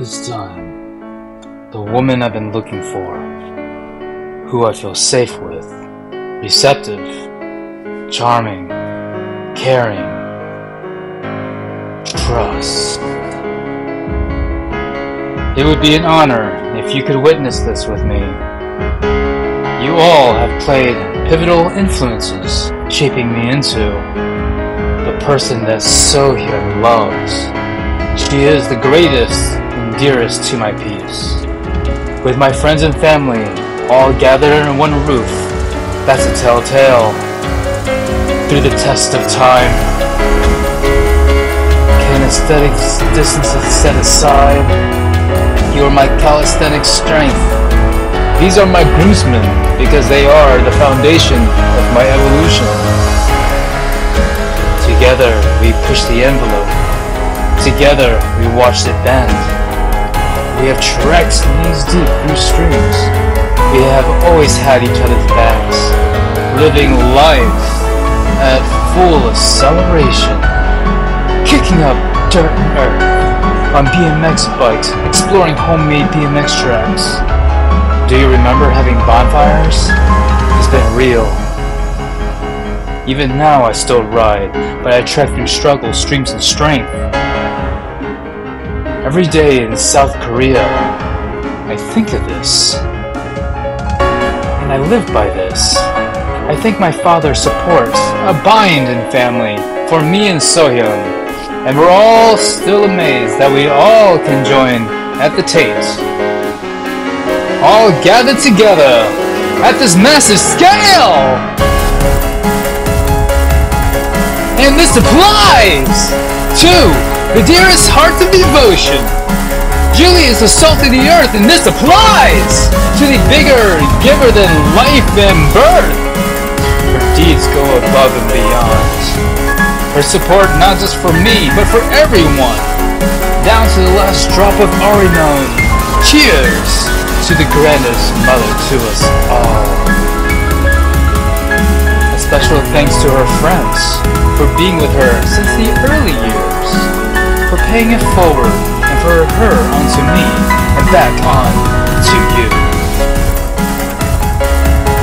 this time, the woman I've been looking for, who I feel safe with, receptive, charming, caring, trust. It would be an honor if you could witness this with me. You all have played pivotal influences shaping me into the person that Sohyun loves. She is the greatest and dearest to my peace. With my friends and family all gathered under one roof, that's a telltale. Through the test of time, can aesthetic distances set aside? You are my calisthenic strength. These are my groomsmen because they are the foundation of my evolution. Together we push the envelope. Together we watch it bend. We have trekked knees deep through streams. We have always had each other's backs, living life at full acceleration, kicking up dirt and earth on BMX bikes, exploring homemade BMX tracks. Do you remember having bonfires? It's been real. Even now I still ride, but I trek through struggles, streams, and strength. Every day in South Korea, I think of this. And I live by this. I thank my father's support, a bind in family, for me and Sohyun. And we're all still amazed that we all can join at the Tate. All gathered together at this massive scale! And this applies to the dearest heart of devotion. Julie is the salt of the earth, and this applies to the bigger giver than life and birth. Her deeds go above and beyond. Her support not just for me, but for everyone, down to the last drop of Arinon. Cheers to the grandest mother to us all. A special thanks to her friends for being with her since the early years, for paying it forward, and for her onto me and back on to you.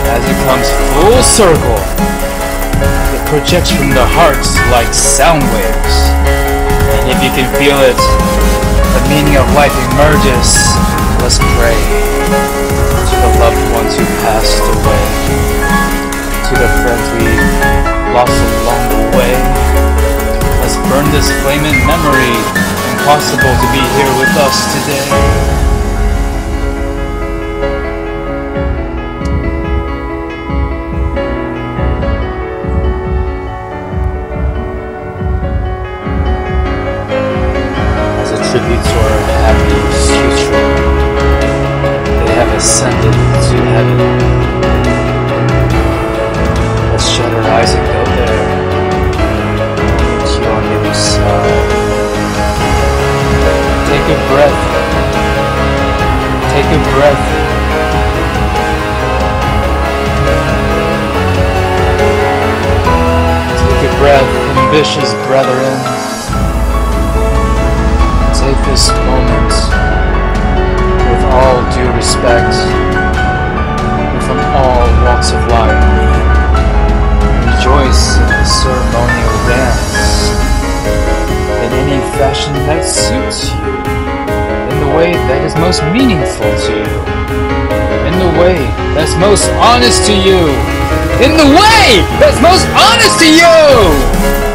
As it comes full circle, it projects from the hearts like sound waves. And if you can feel it, the meaning of life emerges. Let's pray to the loved ones who passed away, to the friends we lost along the way. Burn this flame in memory. Impossible to be here with us today. As a tribute to our happy future, they have ascended to heaven. Let's shut our eyes and Take a breath. Take a breath. Take a breath, ambitious brethren. Take this moment with all due respect and from all walks of most meaningful to you, in the way that's most honest to you, in the way that's most honest to you!